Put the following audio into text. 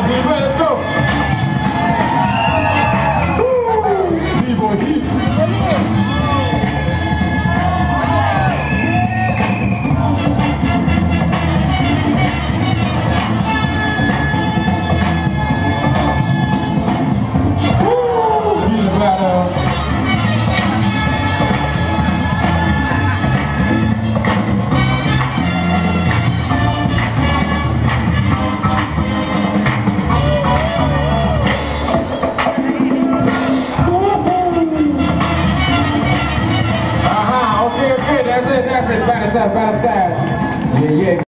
Happy birthday. that's it, that's it. By the side, by the side. Yeah, yeah.